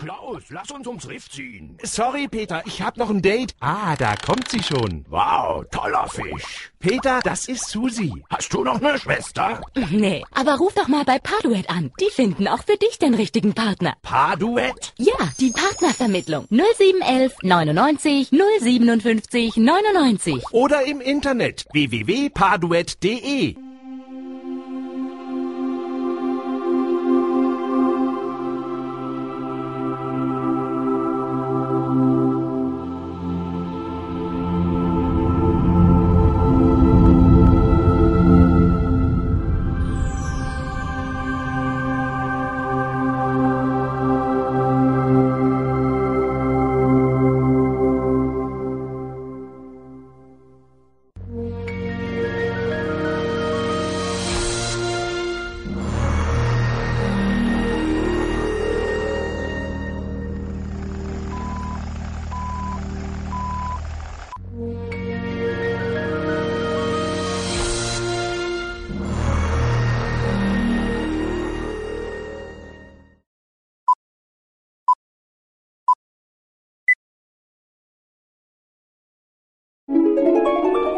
Klaus, lass uns ums Riff ziehen. Sorry, Peter, ich hab noch ein Date. Ah, da kommt sie schon. Wow, toller Fisch. Peter, das ist Susi. Hast du noch eine Schwester? Nee, aber ruf doch mal bei Parduet an. Die finden auch für dich den richtigen Partner. Paarduett? Ja, die Partnervermittlung. 0711 99 057 99. Oder im Internet www.parduett.de.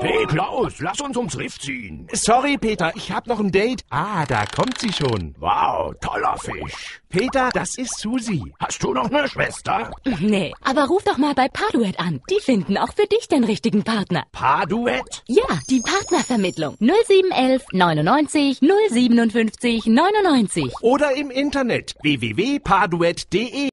Hey Klaus, lass uns ums Riff ziehen. Sorry, Peter, ich hab noch ein Date. Ah, da kommt sie schon. Wow, toller Fisch. Peter, das ist Susi. Hast du noch eine Schwester? Nee, aber ruf doch mal bei Parduet an. Die finden auch für dich den richtigen Partner. Paarduett? Ja, die Partnervermittlung. 0711 99 057 99. Oder im Internet www.parduett.de.